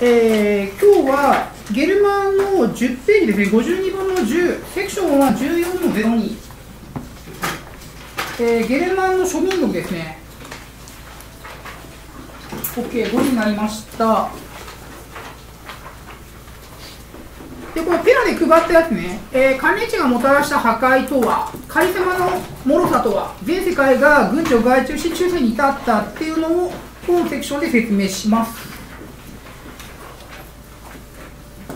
えー、今日はゲルマンの10ページですね、52分の10、セクションは14の02、えー、ゲルマンの庶民録ですね。OK、5になりました。で、このペラで配ったやつね、えー、管理地がもたらした破壊とは、カリスマの脆さとは、全世界が軍事を外注し中世に至ったっていうのを、このセクションで説明します。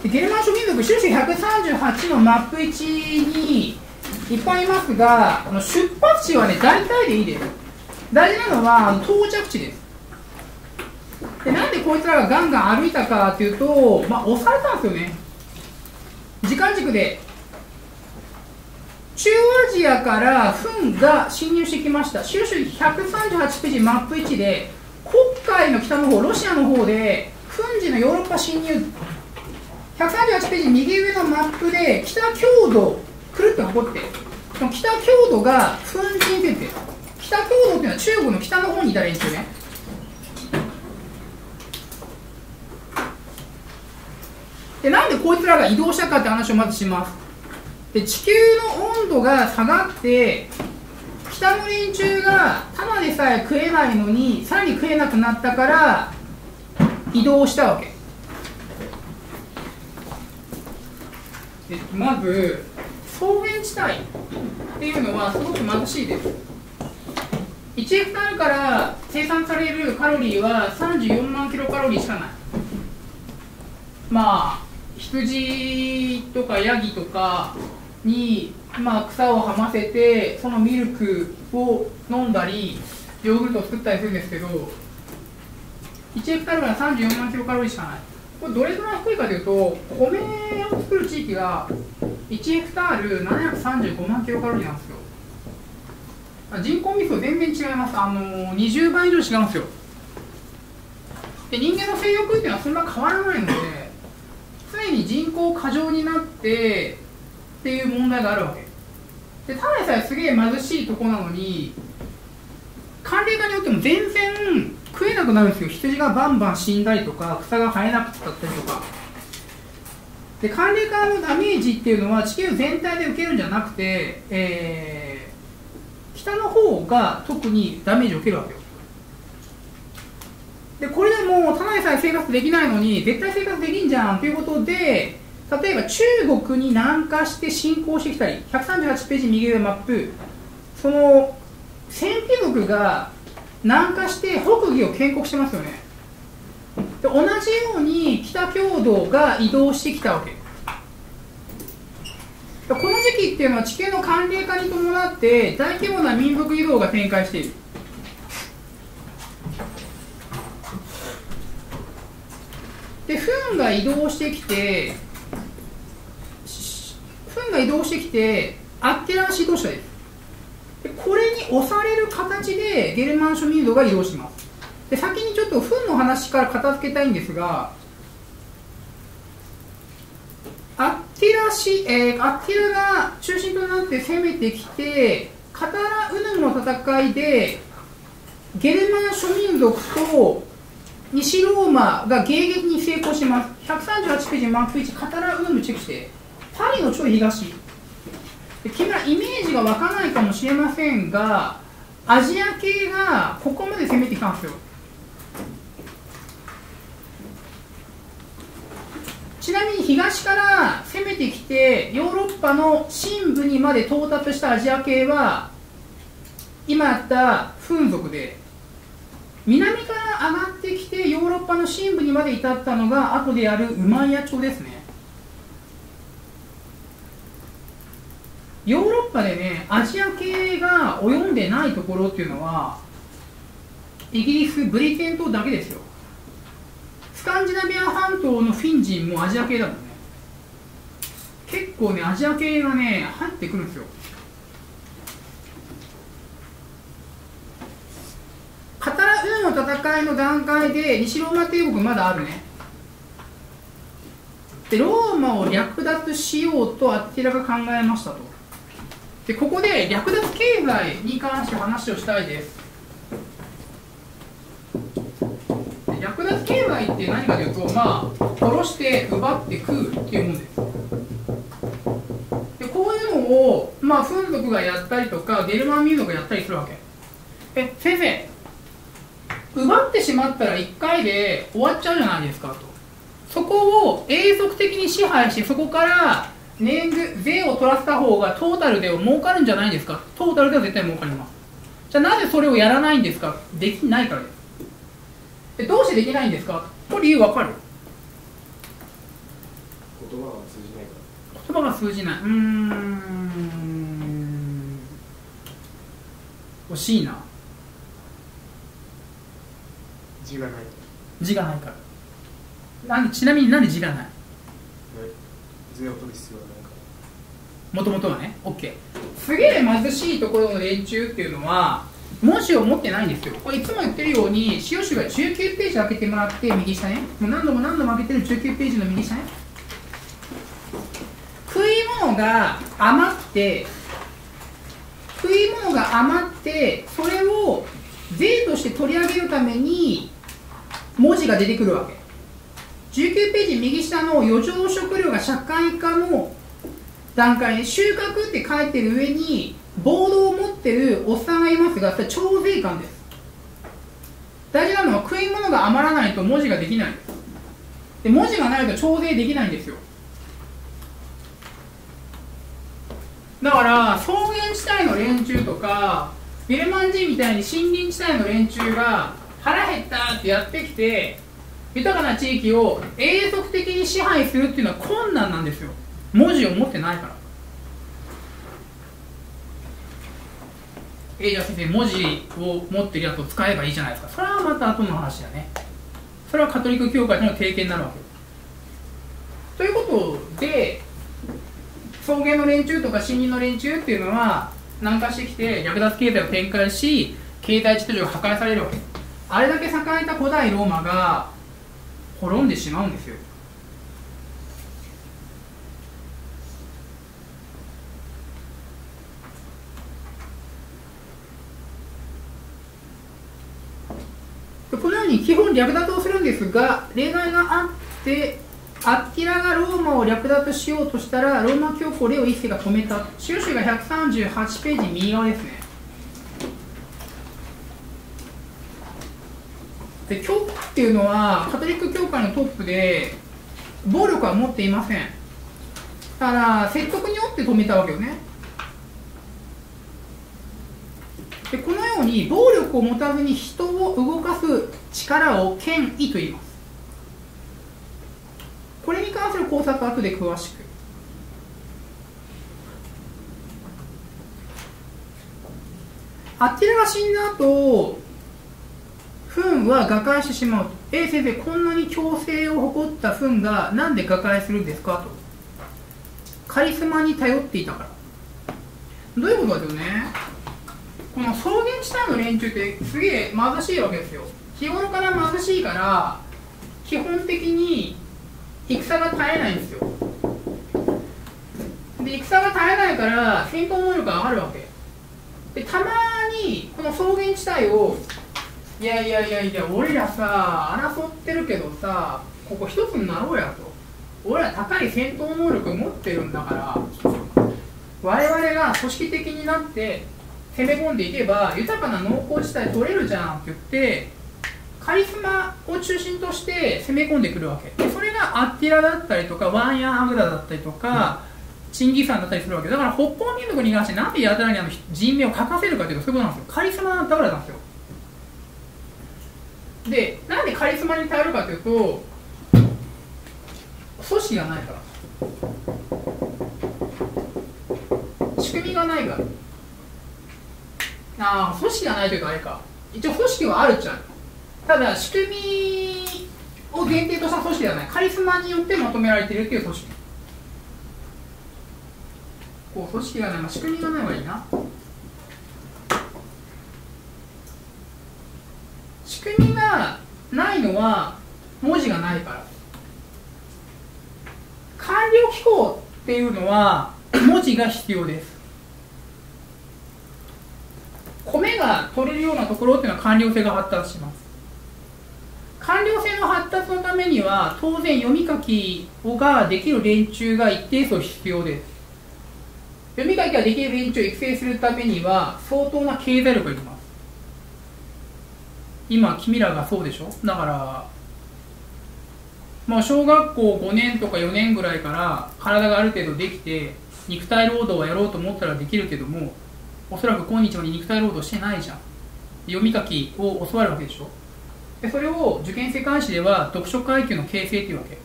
ゲルマン諸民族終始138のマップ1にいっぱいいますがあの出発地はね大体でいいです。大事なのは到着地です。でなんでこいつらがガンガン歩いたかというと、まあ、押されたんですよね。時間軸で。中アジアからフンが侵入してきました。収集138ページマップ1で黒海の北の方ロシアの方でフン時のヨーロッパ侵入138ページ右上のマップで北郷土くるっと囲ってその北郷土が粉塵って言北郷土っていうのは中国の北の方にいたらいいんですよね。でなんでこいつらが移動したかって話をまずします。で地球の温度が下がって北の連中がただでさえ食えないのにさらに食えなくなったから移動したわけ。まず草原地帯っていうのはすごく貧しいです。1ヘクタールから生産されるカロリーは34万キロカロリーしかない。まあ羊とかヤギとかに、まあ、草をはませてそのミルクを飲んだりヨーグルトを作ったりするんですけど1ヘクタールから34万キロカロリーしかない。これどれぐらい低いかというと米を作る地域が1ヘクタール735万キロカロリーなんですよ。人口密度全然違います。あの20倍以上違うんですよ。で人間の性欲っていうのはそんな変わらないので常に人口過剰になってっていう問題があるわけ。でただでさえすげえ貧しいとこなのに寒冷化によっても全然食えなくなるんですよ。羊がバンバン死んだりとか草が生えなくなったりとか。で寒冷化のダメージっていうのは地球全体で受けるんじゃなくて、えー、北の方が特にダメージを受けるわけよ。でこれでもただでさえ生活できないのに絶対生活できんじゃんということで例えば中国に南下して侵攻してきたり138ページ右上マップその戦費族が南下して北魏を建国してますよね。で同じように北郷土が移動してきたわけ。この時期っていうのは地球の寒冷化に伴って大規模な民族移動が展開している。でフンが移動してきてフンが移動してきてアッテラン指導者です。これに押される形でゲルマン諸民族が移動します。で先にちょっと糞の話から片付けたいんですがアッティラし、えー、アッティラが中心となって攻めてきてカタラウヌムの戦いでゲルマン諸民族と西ローマが迎撃に成功します。138ページマップ1カタラウヌムチェックしてパリの超東。君はイメージが湧かないかもしれませんがアジア系がここまで攻めてきたんですよ。ちなみに東から攻めてきてヨーロッパの深部にまで到達したアジア系は今やったフン族で南から上がってきてヨーロッパの深部にまで至ったのが後でやるウマイヤ朝ですね。ヨーロッパでねアジア系が及んでないところっていうのはイギリスブリテン島だけですよ。スカンジナビア半島のフィン人もアジア系だもんね。結構ねアジア系がね入ってくるんですよ。カタラウーの戦いの段階で西ローマ帝国まだあるね。でローマを略奪しようとアッティラが考えましたと。でここで略奪経済に関して話をしたいです。略奪経済って何かというとまあ殺して奪って食うっていうもんです。でこういうのをまあフン族がやったりとかゲルマン民族がやったりするわけ。え先生奪ってしまったら1回で終わっちゃうじゃないですかと。そこを永続的に支配してそこから年税を取らせた方がトータルで儲かるんじゃないですか？トータルでは絶対儲かります。じゃあなぜそれをやらないんですか？できないからです。でどうしてできないんですか？これ理由わかる？言葉が通じないから。言葉が通じない。うーん。惜しいな。字がない。字がないから。なちなみになんで字がない？税を取る必要がないもともとはね。OK すげえ貧しいところの連中っていうのは文字を持ってないんですよ。これいつも言ってるように塩種が19ページ開けてもらって右下ね。もう何度も何度も開けてる19ページの右下ね。食い物が余って食い物が余ってそれを税として取り上げるために文字が出てくるわけ。19ページ右下の余剰食料が社会科の段階で収穫って書いてる上にボードを持ってるおっさんがいますがそれ徴税官です。大事なのは食い物が余らないと文字ができない。で文字がないと徴税できないんですよ。だから草原地帯の連中とかビルマン人みたいに森林地帯の連中が腹減ったってやってきて豊かな地域を永続的に支配するっていうのは困難なんですよ。文字を持ってないから。えじゃあ先生文字を持ってるやつを使えばいいじゃないですか。それはまた後の話だね。それはカトリック教会との提携になるわけということで草原の連中とか森林の連中っていうのは南下してきて略奪経済を展開し経済秩序が破壊されるわけ。あれだけ栄えた古代ローマが滅んでしまうんですよこ略奪をするんですが例外があってアッティラがローマを略奪しようとしたらローマ教皇レオ1世が止めた。収支が138ページ右側ですね。で教皇っていうのはカトリック教会のトップで暴力は持っていません。ただ説得によって止めたわけよね。でこのように暴力を持たずに人を動かす力を権威と言います。これに関する考察は後で詳しく。あっちらが死んだ後糞は瓦解してしまうと。A 先生こんなに強制を誇った糞がなんで瓦解するんですか？と。カリスマに頼っていたから。どういうことかというとね？この草原地帯の連中ってすげえ貧しいわけですよ。日頃から貧しいから基本的に戦が絶えないんですよ。で戦が絶えないから戦闘能力が上がるわけ。でたまにこの草原地帯をいやいやいやいや俺らさ争ってるけどさここ一つになろうやと。俺ら高い戦闘能力持ってるんだから我々が組織的になって攻め込んでいけば豊かな農耕地帯取れるじゃんって言ってカリスマを中心として攻め込んでくるわけ。でそれがアッティラだったりとかワンヤンアグダだったりとか、チンギスハンだったりするわけ。だから北方民族に関してなんでやたらにあの人命を書かせるかというとそういうことなんですよ。カリスマだからなんですよ。でなんでカリスマに頼るかというと組織がないから。仕組みがないから。ああ組織がないというかあれか。一応組織はあるっちゃうただ仕組みを限定とした組織ではない。カリスマによってまとめられているっていう組織。こう組織がない、まあ、仕組みがないはいいな。仕組みがないのは文字がないから。官僚機構っていうのは文字が必要です。米が取れるようなところっていうのは官僚性が発達します。官僚性の発達のためには当然読み書きができる連中が一定数必要です。読み書きができる連中を育成するためには相当な経済力がいります。今君らがそうでしょ？だからまあ小学校5年とか4年ぐらいから体がある程度できて肉体労働をやろうと思ったらできるけどもおそらく今日まで肉体労働してないじゃん。読み書きを教わるわけでしょ？でそれを受験世界史では読書階級の形成っていうわけ。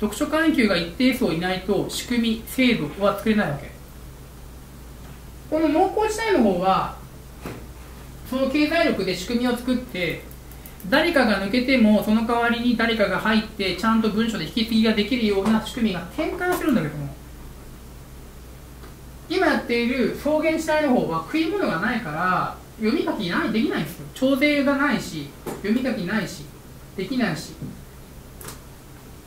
読書階級が一定数いないと仕組み制度は作れないわけ。この農耕地帯の方はその経済力で仕組みを作って誰かが抜けてもその代わりに誰かが入ってちゃんと文書で引き継ぎができるような仕組みが転換するんだけども。今やっている草原地帯の方は食い物がないから読み書きないできないんですよ。徴税がないし読み書きないしできないし。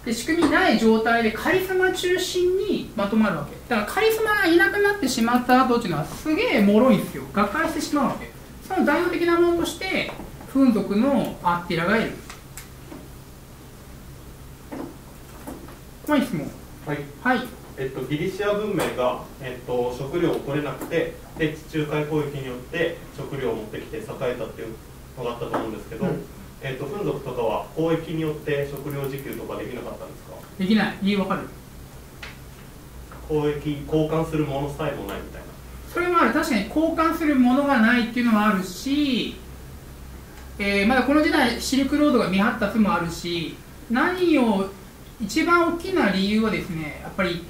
で仕組みない状態でカリスマ中心にまとまるわけ。だからカリスマがいなくなってしまった後っていうのはすげえ脆いんですよ。瓦解してしまうわけ。その代表的なものとして風俗のアッティラがいる。まあいい質問はい。はいえっと、ギリシア文明が、えっと、食料を取れなくてで地中海交易によって食料を持ってきて栄えたっていうのがあったと思うんですけど、うん。えっと、フン族とかは交易によって食料自給とかできなかったんですか？できない。理由わかる。交易交換するものさえもないみたいな。それはある。確かに交換するものがないっていうのはあるし、えーまだこの時代シルクロードが未発達もあるし何を一番大きな理由はですねやっぱり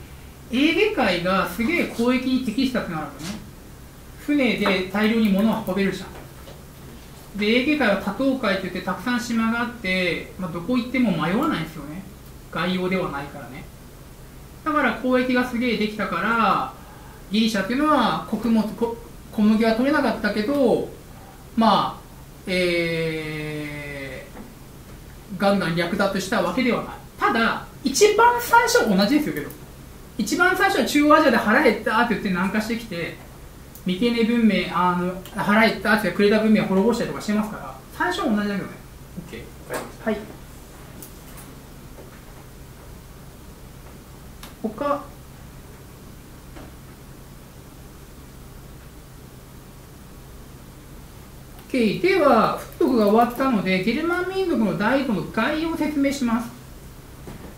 エーゲ海がすげえ交易に適したってなるとね。船で大量に物を運べるじゃん。でエーゲ海は多島海といってたくさん島があって、まあ、どこ行っても迷わないんですよね。外洋ではないからね。だから交易がすげえできたからギリシャっていうのは穀物小麦は取れなかったけどまあえー、ガンガン略奪したわけではない。ただ一番最初同じですよけど。一番最初は中央アジアで腹減ったって言って南下してきてミケネ文明あの腹減ったって言ってクレタ文明を滅ぼしたりとかしてますから最初は同じだけどね。OK はい。他。では補足が終わったのでゲルマン民族の大移動の概要を説明します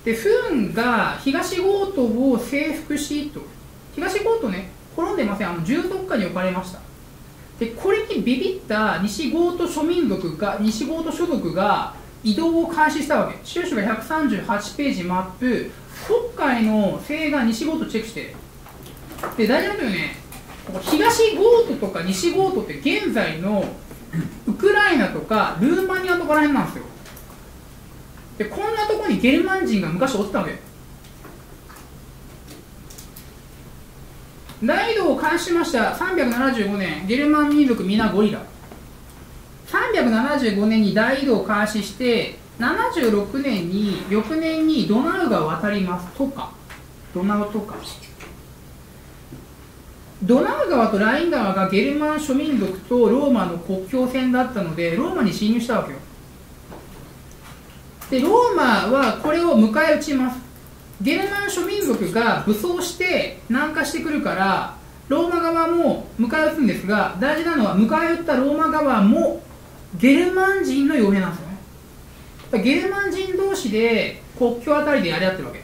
でフンが東ゴートを征服しと。東ゴートね滅んでません。あの従属下に置かれました。でこれにビビった西ゴート諸民族が西ゴート諸族が移動を開始したわけ。資料集が138ページマップ。黒海の西岸西ゴートチェックして。で大事なんだよね東ゴートとか西ゴートって現在のウクライナとかルーマニアとから辺なんですよ。でこんなとこにゲルマン人が昔おってたわけ。大移動を開始しました375年ゲルマン民族皆ゴリラ。375年に大移動を開始して76年に翌年にドナウ川渡りますとか。ドナウとか。ドナウ川とライン川がゲルマン諸民族とローマの国境線だったのでローマに侵入したわけよ。でローマはこれを迎え撃ちます。ゲルマン諸民族が武装して南下してくるからローマ側も迎え撃つんですが大事なのは迎え撃ったローマ側もゲルマン人の傭兵なんですよね。ゲルマン人同士で国境あたりでやり合ってるわけ。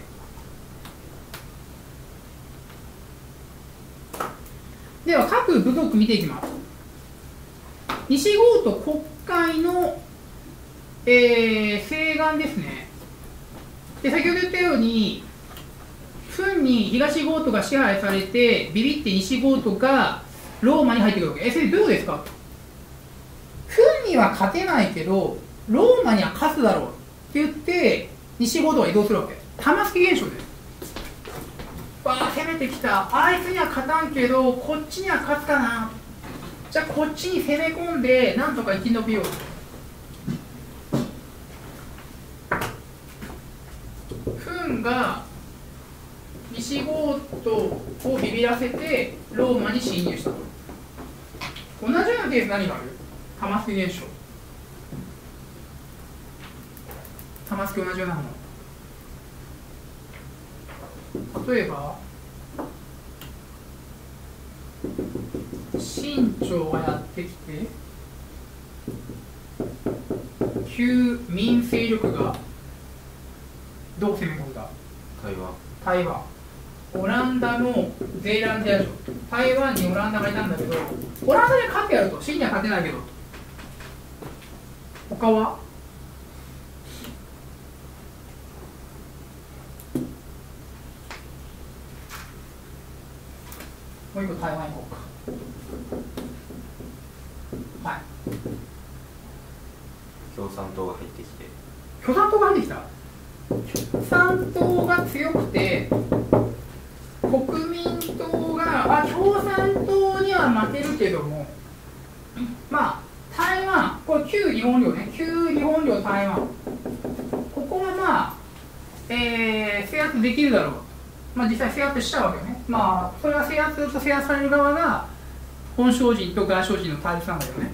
では各部族見ていきます。西郷と国会の、えー、西岸ですね。で先ほど言ったようにフンに東ゴートが支配されてビビって西ゴートがローマに入ってくるわけ。えそれどうですか？フンには勝てないけどローマには勝つだろう。って言って西ゴートは移動するわけ。玉突き現象です。わあ攻めてきた。あいつには勝たんけどこっちには勝つかな。じゃあこっちに攻め込んでなんとか生き延びようフンが西ゴートをビビらせてローマに侵入した同じようなケース何がある？玉突き現象。玉突き同じようなもの。例えば清朝がやってきて旧民勢力がどう攻め込んだ？台湾台湾オランダのゼーランディア城台湾にオランダがいたんだけどオランダで勝ってやると。真には勝てないけど。他は？もう一個台湾行こうか。はい。共産党が入ってきて。共産党が入ってきた？が強くて国民党があ共産党には負けるけどもまあ台湾これ旧日本領ね旧日本領台湾。ここはまあ、えー制圧できるだろう。まあ実際制圧したわけよね。まあそれは制圧と制圧される側が本省人と外省人の対立なんだよね。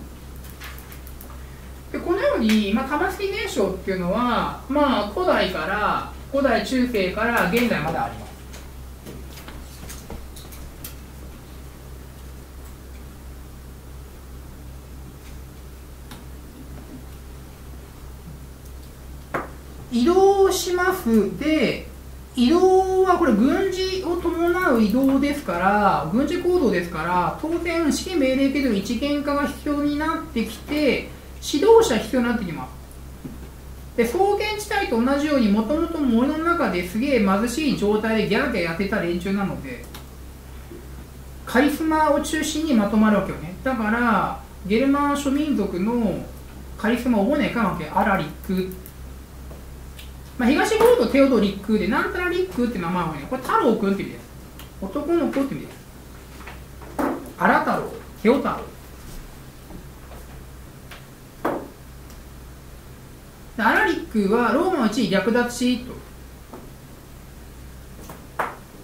でこのように、まあ、玉突き現象っていうのは、まあ、古代から古代中世から現代まであります。移動します。で移動はこれ軍事を伴う移動ですから軍事行動ですから当然指揮命令系での一元化が必要になってきて指導者必要になってきます。で草原地帯と同じようにもともと森の中ですげえ貧しい状態でギャーギャーやってた連中なのでカリスマを中心にまとまるわけよね。だからゲルマン諸民族のカリスマを覚えないかんわけアラリック。まあ、東ゴールドテオドリックでなんたらリックって名前はねこれ太郎くんって意味です。男の子って意味です。荒太郎テオ太郎。アラリックはローマの地位略奪しと。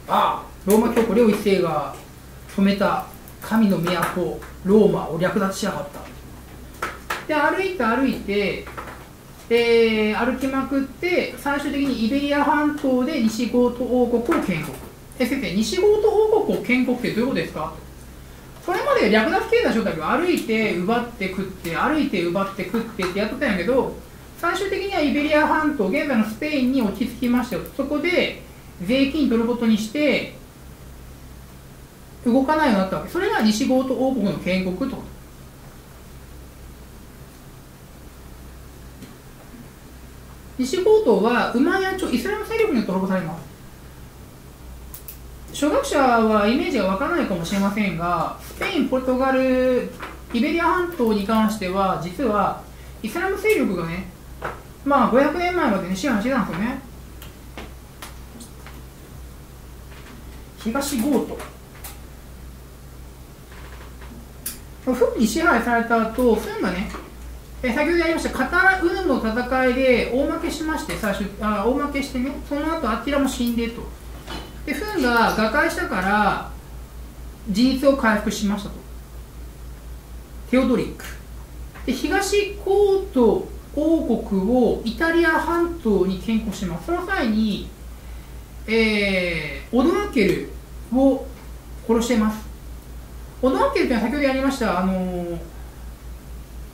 ああ。ローマ教皇レオ一世が止めた神の都ローマを略奪しやがった。で歩いて歩いてえー歩きまくって最終的にイベリア半島で西ゴート王国を建国。え先生西ゴート王国を建国ってどういうことですか？それまで略奪経済状態は歩いて奪って食って歩いて奪って食ってってやってたんやけど最終的にはイベリア半島現在のスペインに落ち着きましたよ。そこで税金取ることにして動かないようになったわけ。それが西ゴート王国の建国と。西ゴートはウマイヤ朝イスラム勢力によって滅ぼされます。初学者はイメージが湧かないかもしれませんがスペインポルトガルイベリア半島に関しては実はイスラム勢力がねまあ500年前までね支配してたんですよね。東ゴート。フンに支配された後フンがねえ先ほどやりましたカタラウンの戦いで大負けしまして最初あ大負けしてねその後アティラも死んでと。でフンが瓦解したから事実を回復しましたと。テオドリック。で東コート王国をイタリア半島に建国します。その際に、えー、オドアケルを殺しています。オドアケルというのは先ほどやりましたあのー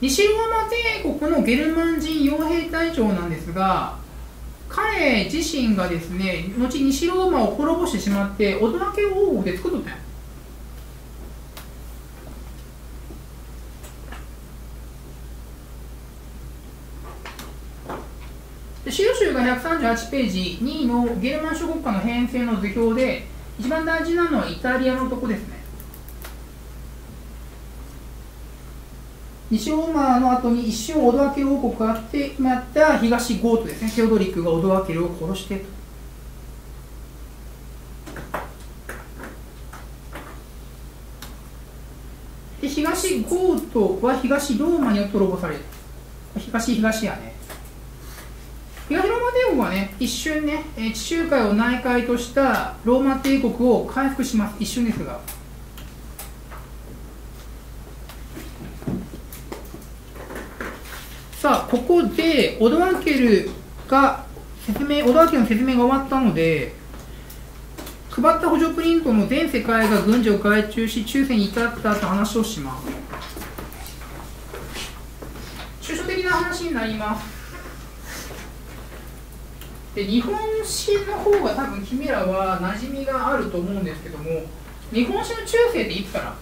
西ローマ帝国のゲルマン人傭兵隊長なんですが彼自身がですね後西ローマを滅ぼしてしまってオドアケル王国で作っとったんやで資料集が138ページ2のゲルマン諸国家の変遷の図表で一番大事なのはイタリアのとこですね。西ローマの後に一瞬オドアケル王国があってまた東ゴートですね。テオドリックがオドアケルを殺してと。で東ゴートは東ローマによって滅ぼされる東東やね。東ローマ帝国はね一瞬ね地中海を内海としたローマ帝国を回復します。一瞬ですが。さあここでオドアケルが説明小田家の説明が終わったので配った補助プリントの全世界が軍事を外注し中世に至ったと話をします。抽象的な話になります。で日本史の方が多分君らは馴染みがあると思うんですけども日本史の中世っていつから？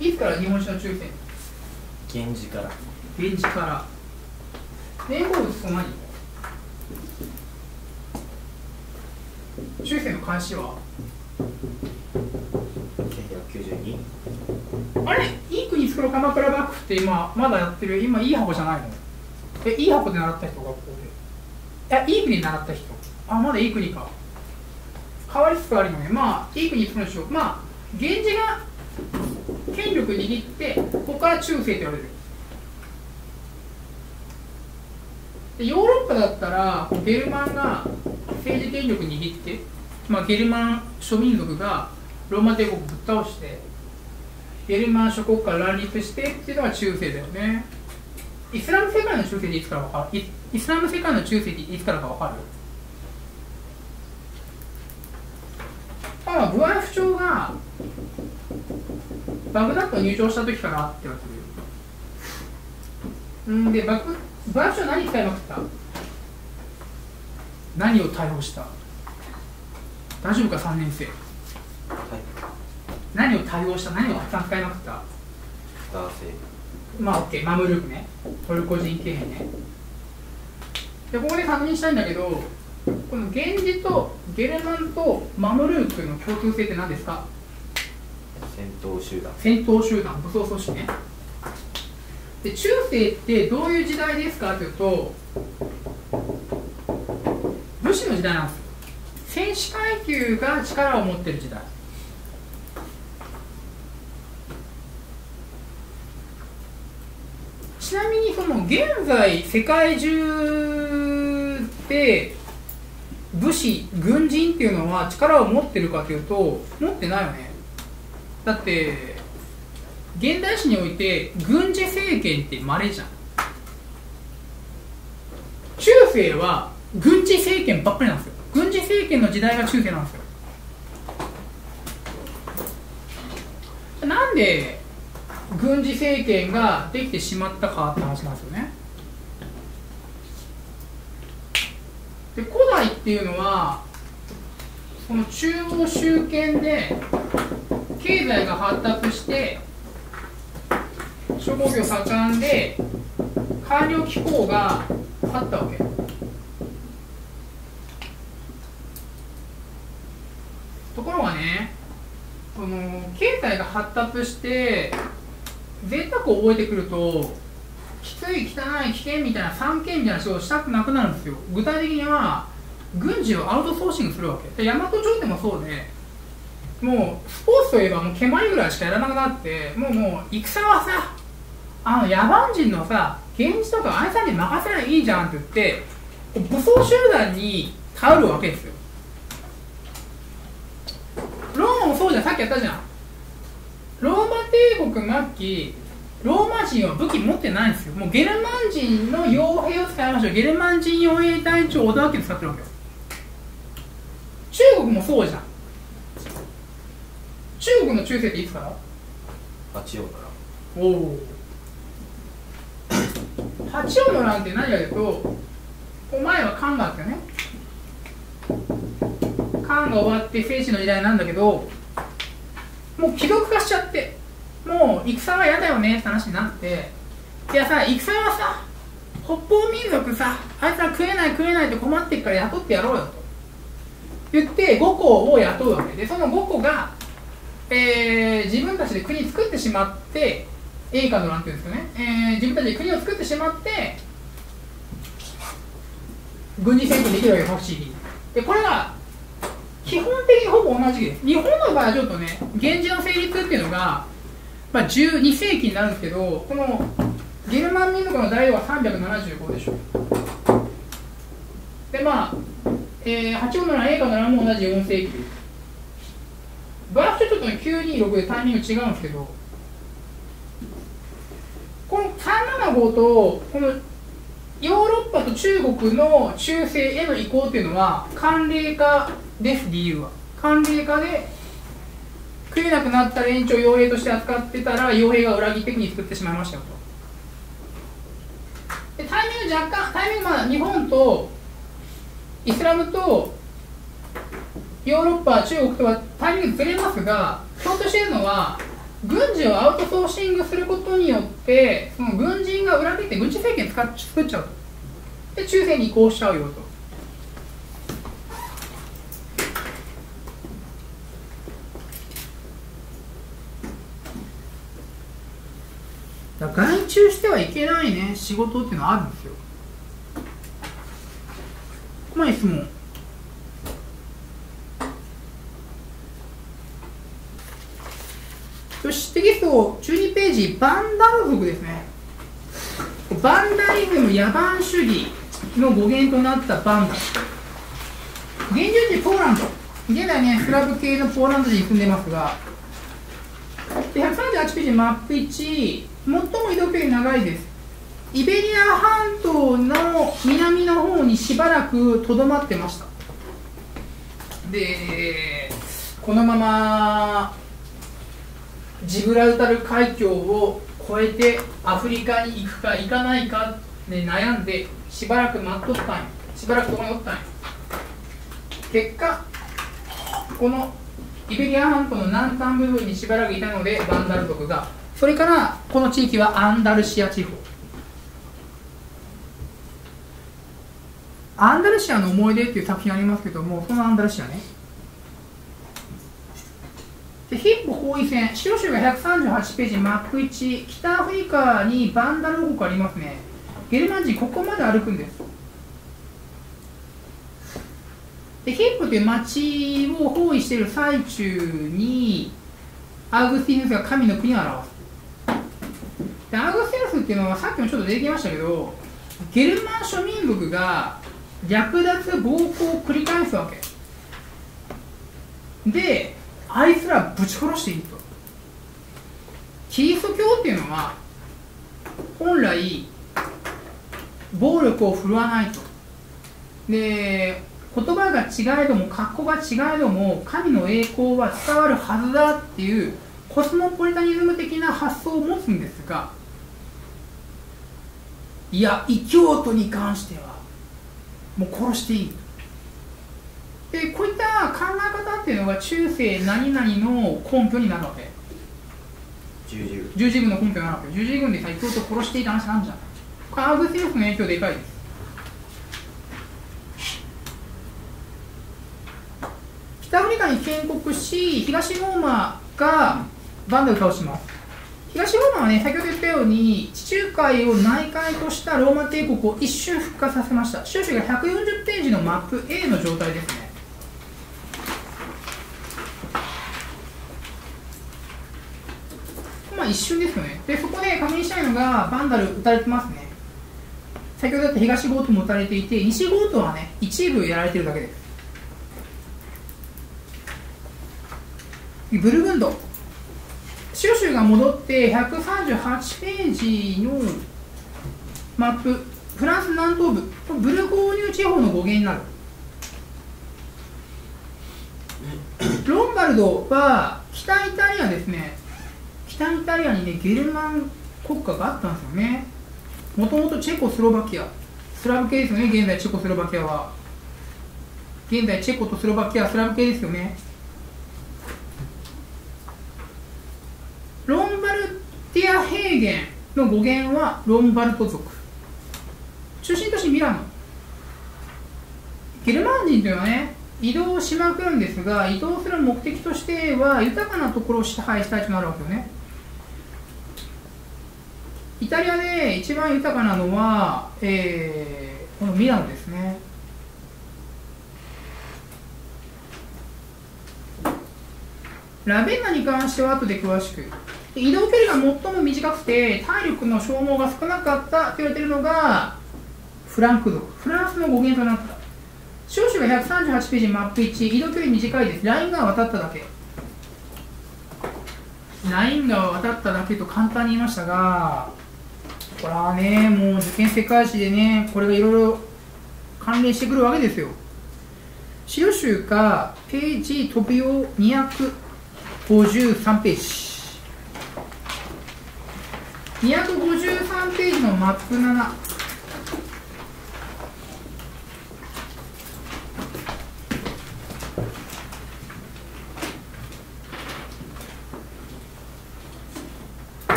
いつから日本史の中世？源氏から。源氏から。年号物と何？中世の開始は？1992あれ？いい国作ろう。鎌倉幕府って今まだやってる。今いい箱じゃないの？えいい箱で習った人学校で。いやいい国で習った人。あまだいい国か。変わりつつあるよね。まあいい国作るでしょう。まあ源氏が権力握ってここから中世って言われる。でヨーロッパだったらゲルマンが政治権力握って、まあ、ゲルマン諸民族がローマ帝国ぶっ倒してゲルマン諸国から乱立してっていうのが中世だよね。イスラム世界の中世っていつからかる？イイスラム世界の中世っていつからか分かる？ああブアイフ朝がバグダッドに入場した時からってわけでう。んでバグブアイフ朝何使いまくった？何を対応した？大丈夫か？3年生。はい。何を対応した？何をたくさん使いまくった？男性まあ OK マムルークね。トルコ人経営ね。でここで確認したいんだけどこの源氏とゲルマンとマムルークの共通性って何ですか？戦闘集団。戦闘集団。武装組織ね。で中世ってどういう時代ですかというと武士の時代なんですよ。戦士階級が力を持ってる時代ちなみにその現在世界中で武士軍人っていうのは力を持ってるかというと持ってないよね。だって現代史において軍事政権って稀じゃん。中世は軍事政権ばっかりなんですよ。軍事政権の時代が中世なんですよ。なんで軍事政権ができてしまったかって話なんですよね。で古代っていうのはその中央集権で経済が発達して諸工業盛んで官僚機構があったわけ。ところがねその経済が発達して贅沢を覚えてくるときつい汚い危険みたいな三権みたいな仕事をしたくなくなるんですよ。具体的には軍事をアウトソーシングするわけ。大和朝廷もそうでもうスポーツといえばもう蹴鞠ぐらいしかやらなくなってもうもう戦はさあの野蛮人のさ源氏とかあいさんに任せりゃいいじゃんって言って武装集団に頼るわけですよ。ローマもそうじゃん。さっきやったじゃん。ローマ帝国末期ローマ人は武器持ってないんですよ。もうゲルマン人の傭兵を使いましょうゲルマン人傭兵隊長小田家で使ってるわけよ中国もそうじゃん。中国の中世っていつから？八王から。おお八王の乱って何かというとお前は漢があってね。漢が終わって聖史の時代なんだけどもう既読化しちゃってもう戦は嫌だよねって話になっていやさ戦はさ北方民族さあいつら食えない食えないって困ってっから雇ってやろうよと。言って五個を雇うわけ。でその五個が、えー自分たちで国作ってしまって栄華の乱っていうんですよね、えー自分たちで国を作ってしまって軍事戦争できるわけです不思議に。でこれが基本的にほぼ同じ。です日本の場合はちょっとね源氏の成立っていうのが、まあ、12世紀になるんですけどこのゲルマン民族の大王は375でしょ。でまあ、えー、八王の乱栄華の乱も同じ4世紀。バラフトちょっとね926でタイミング違うんですけど。この375とこのヨーロッパと中国の中世への移行っていうのは寒冷化です理由は。寒冷化で食えなくなった連中を傭兵として扱ってたら傭兵が裏切って国作ってしまいましたよと。でタイミング若干タイミングまあ日本とイスラムとヨーロッパ中国とはタイミングずれますが共通しているのは軍事をアウトソーシングすることによってその軍人が裏切って軍事政権使っ作っちゃうと。で中世に移行しちゃうよと。だ外注してはいけないね仕事っていうのはあるんですよ。まあ質問よしテキスト12ページバンダル族ですね。バンダリズム野蛮主義の語源となったバンダ。現住地ポーランド。現在ねスラブ系のポーランド人に住んでますが。で138ページマップ1最も移動距離長いです。イベリア半島の南の方にしばらくとどまってました。でこのままジブラルタル海峡を越えてアフリカに行くか行かないかで悩んでしばらく待っとったんよしばらくここにおったんよ結果このイベリア半島の南端部分にしばらくいたのでバンダル族がそれからこの地域はアンダルシア地方。アンダルシアの思い出っていう作品ありますけどもそのアンダルシアね。でヒップ包囲戦白州が138ページマップ1北アフリカにバンダル王国ありますね。ゲルマン人ここまで歩くんです。でヒップという町を包囲している最中にアーグスティヌスが神の国を表す。でアーグスティヌスっていうのはさっきもちょっと出てきましたけどゲルマン諸民族が略奪暴行を繰り返すわけ。であいつらぶち殺していいと。キリスト教っていうのは本来暴力を振るわないと。で言葉が違えども格好が違えども神の栄光は伝わるはずだっていうコスモポリタニズム的な発想を持つんですがいや異教徒に関してはもう殺していい。でこういった考え方っていうのが中世何々の根拠になるわけ？十字軍。の根拠になるわけ。十字軍でさ異教徒殺していい話なんじゃんこれアーグスティヌスの影響でかいです。北アフリカに建国し東ローマがバンダルを倒します東ローマはね先ほど言ったように地中海を内海としたローマ帝国を一瞬復活させました。収支が140ページのマップ A の状態ですね。まあ一瞬ですよね。でそこで確認したいのがバンダル討たれてますね。先ほど言った東ゴートも討たれていて西ゴートはね一部やられてるだけです。ブルグンド。資料集が戻って138ページのマップフランス南東部ブルゴーニュ地方の語源になる。ロンバルドは北イタリアですね。北イタリアにねゲルマン国家があったんですよね。もともとチェコスロバキア。スラブ系ですよね現在チェコスロバキアは。現在チェコとスロバキアはスラブ系ですよね。ロンバルティア平原の語源はロンバルト族。中心都市ミラノ。ゲルマン人というのはね移動しまくるんですが移動する目的としては豊かなところを支配したいとなるわけよね。イタリアで一番豊かなのは、えー、このミラノですね。ラベンナに関しては後で詳しく。移動距離が最も短くて体力の消耗が少なかったと言われているのがフランク族フランスの語源となった。少子が138ページマップ1移動距離短いです。ラインが渡っただけ。ラインが渡っただけと簡単に言いましたがこれはねもう受験世界史でねこれがいろいろ関連してくるわけですよ。資料集かページ飛びを253ページ。253ページのマップ7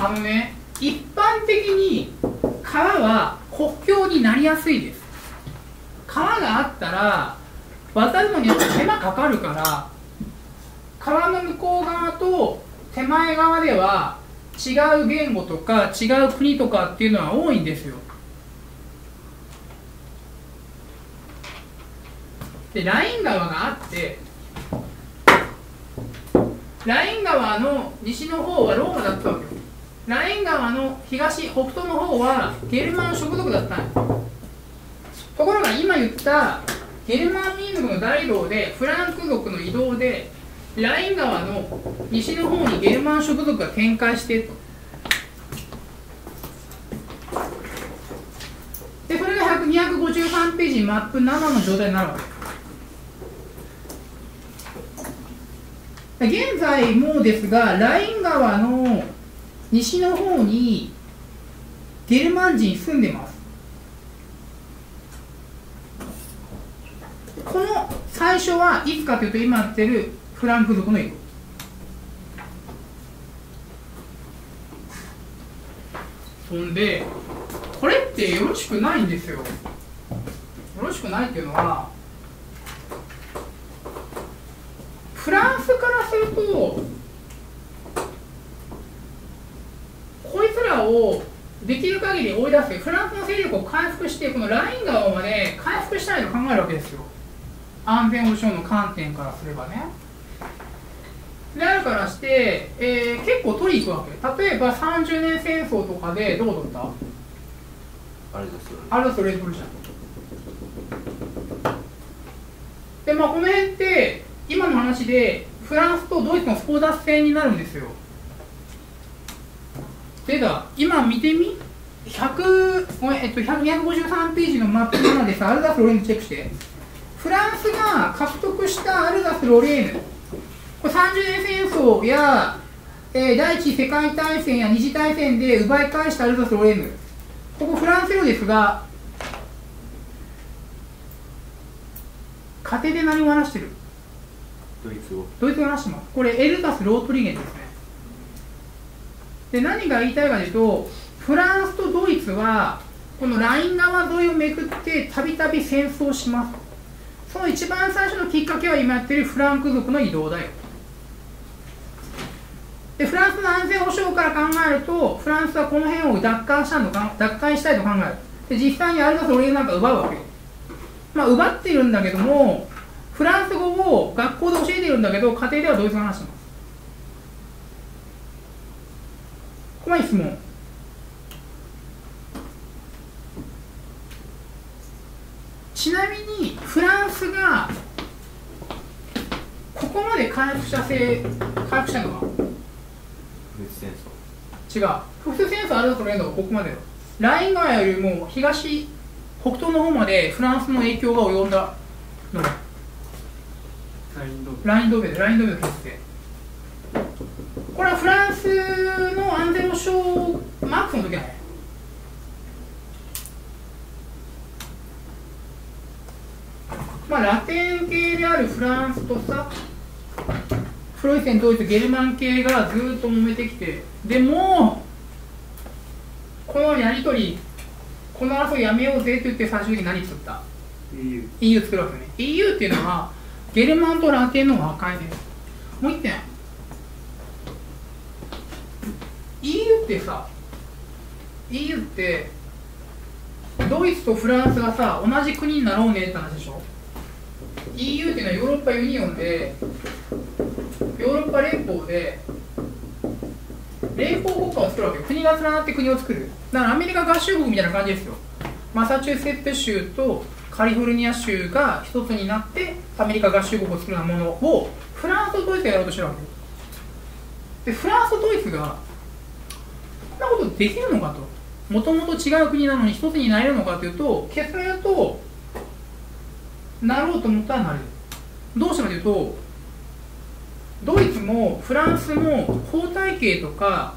あのね一般的に川は国境になりやすいです。川があったら渡るのにやっぱ手間かかるから川の向こう側と手前側では違う言語とか違う国とかっていうのは多いんですよ。でライン川があってライン川の西の方はローマだったわけ。よライン川の東北東の方はゲルマン植族だったんよところが今言ったゲルマン民族の大移動でフランク族の移動でライン川の西の方にゲルマン植族が展開してと。でそれが253ページマップ7の状態になるわけ。現在もですがライン川の西の方にゲルマン人住んでます。この最初はいつかというと今やってるフランク族のそんでこれってよろしくないんですよ。よろしくないっていうのはフランスからするとこいつらをできる限り追い出してフランスの勢力を回復してこのライン川まで回復したいと考えるわけですよ。安全保障の観点からすればね。であるからして、えー結構取りに行くわけ。例えば30年戦争とかでどこ取った？あれですよね。アルザスレートルじゃんでまあこの辺って今の話でフランスとドイツの争奪戦になるんですよ。でだ今見てみ？100ごめん、えっと、253ページのマップ7でさアルザス・ロレーヌチェックして。フランスが獲得したアルザス・ロレーヌ30年戦争や、えー第一次世界大戦や二次大戦で奪い返したアルザス・ロレーヌここフランス領ですが家庭で何を話してる？ドイツ語。ドイツ語話してます。これエルザス・ロートリゲンですね。で何が言いたいかというとフランスとドイツはこのライン川沿いをめぐってたびたび戦争します。その一番最初のきっかけは今やってるフランク族の移動だよでフランスの安全保障から考えるとフランスはこの辺を奪還したのか奪還したいと考える。で実際にアルザス・オレーヌなんか奪うわけよ。まあ奪っているんだけどもフランス語を学校で教えているんだけど家庭ではドイツ語話してます怖い質問。ちなみにフランスがここまで回復したせ回復したのは戦争。違う。複数戦争あるとレードがここまでよ。ライン川よりも東北東の方までフランスの影響が及んだのよラインドームラインドーベルラインドーベル決定これはフランスの安全保障マークスの時だね。まあラテン系であるフランスとさフロイセンドイツゲルマン系がずーっと揉めてきてでもこのやり取りこの争いやめようぜって言って最終的に何作った？EU EU 作るわけね。EU っていうのはゲルマンとラテンの和解です。もう一点。EU ってさ EU ってドイツとフランスがさ同じ国になろうねって話でしょ？EU っていうのはヨーロッパユニオンでヨーロッパ連邦で連邦国家を作るわけ国が連なって国を作る。だからアメリカ合衆国みたいな感じですよ。マサチューセッツ州とカリフォルニア州が一つになってアメリカ合衆国を作るようなものをフランスとドイツがやろうとしてるわけでフランスとドイツがそんなことできるのかと。もともと違う国なのに一つになれるのかというと結論言うとなろうと思ったらなれる。どうしてかというとドイツもフランスも法体系とか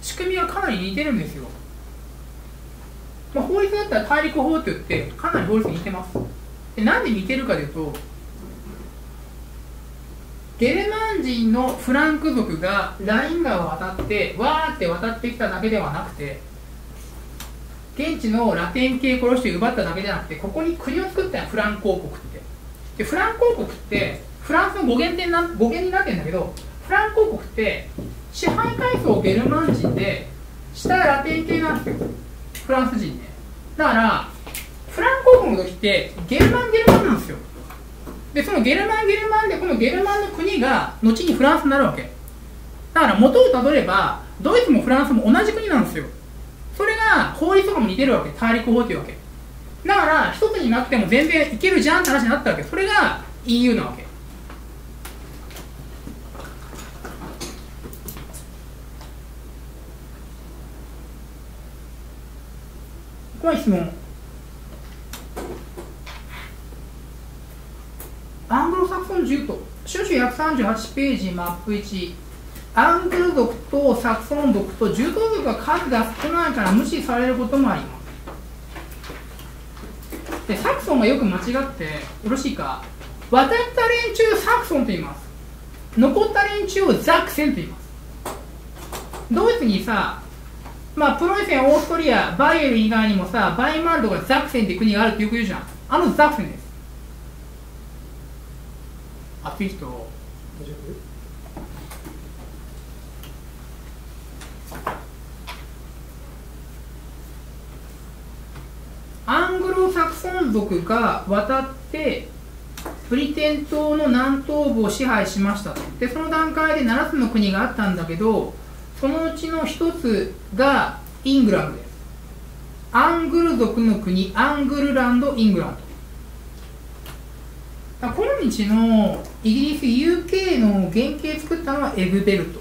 仕組みがかなり似てるんですよ、まあ、法律だったら大陸法って言ってかなり法律に似てます。でなんで似てるかというとゲルマン人のフランク族がライン川を渡ってわーって渡ってきただけではなくて現地のラテン系殺して奪っただけじゃなくてここに国を作ったのフランク王国って。でフランク王国ってフランスの語源点な語源になってるんだけどフランク王国って支配階層ゲルマン人で下はラテン系なんですよ。フランス人ね。だからフランク王国の時ってゲルマンゲルマンなんですよ。でそのゲルマンゲルマンでこのゲルマンの国が後にフランスになるわけ。だから元をたどればドイツもフランスも同じ国なんですよ。それが法律とかも似てるわけ。大陸法っていうわけ。だから一つになっても全然いけるじゃんって話になったわけ。それが EU なわけ。怖い質問。アングロサクソン10と種々138ページマップ1アングル族とサクソン族と重頭族が数が少ないから無視されることもあります。でサクソンがよく間違ってよろしいか。渡った連中サクソンと言います。残った連中をザクセンと言います。ドイツにさまあプロイセンオーストリアバイエル以外にもさバイマルとかザクセンって国があるってよく言うじゃん。あのザクセンです。熱い人？大丈アングロサクソン族が渡ってブリテン島の南東部を支配しましたと。でその段階で7つの国があったんだけどそのうちの一つがイングランド。ですアングル族の国アングルランドイングランド。今日のイギリス UK の原型作ったのはエブベルト。